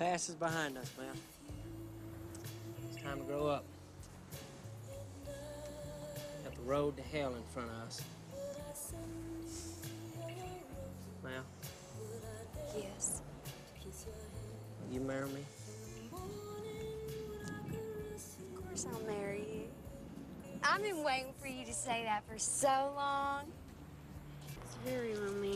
past is behind us, man. It's time to grow up. Got the road to hell in front of us. Ma'am? Yes. you marry me? Of course I'll marry you. I've been waiting for you to say that for so long.